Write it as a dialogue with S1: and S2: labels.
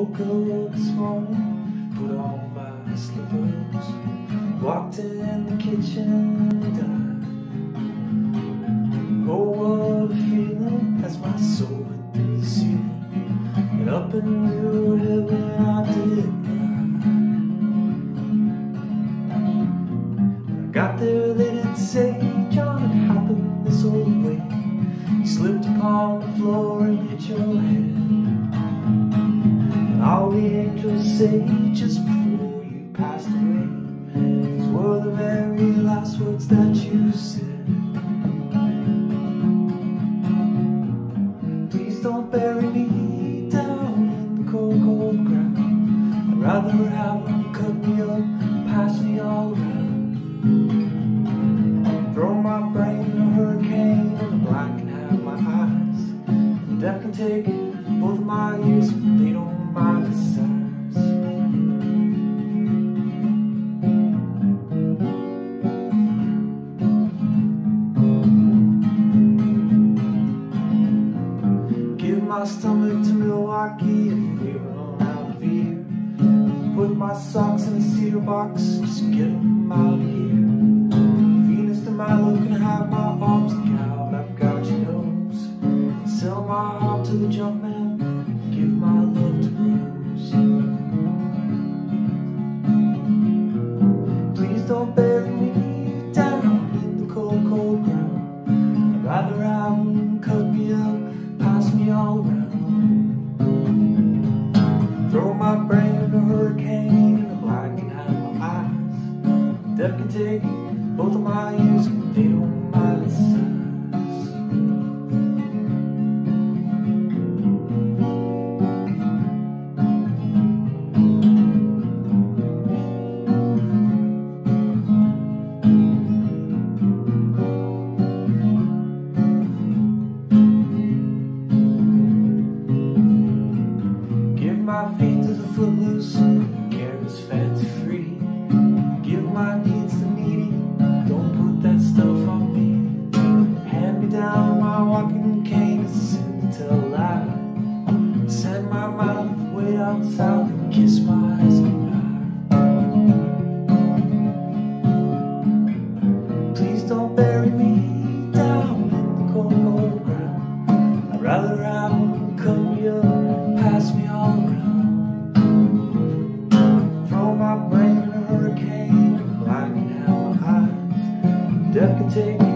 S1: Woke up this morning, put on my slippers, walked in the kitchen, died. Oh, what a feeling as my soul hit the ceiling, and up into heaven I All the angels say just before you passed away, these were the very last words that you said. Please don't bury me down in the cold, cold ground. I'd rather have to if we run out of beer. Put my socks in a cedar box, just get 'em out of here. Venus de Milo can have my arms and out, I've got your nose. Sell my heart to the junk man, give my love hurricane and the black can have my eyes. Death can take both of my down south and kiss my eyes. Please don't bury me down in the cold, cold ground. I'd rather I would come you pass me all around. Throw my brain in a hurricane, lightning out my eyes. Death can take